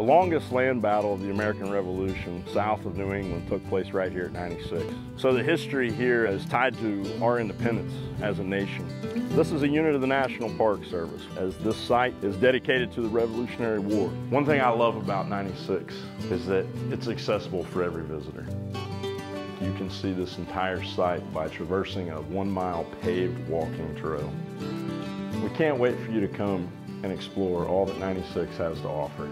The longest land battle of the American Revolution south of New England took place right here at 96. So the history here is tied to our independence as a nation. This is a unit of the National Park Service as this site is dedicated to the Revolutionary War. One thing I love about 96 is that it's accessible for every visitor. You can see this entire site by traversing a one mile paved walking trail. We can't wait for you to come and explore all that 96 has to offer.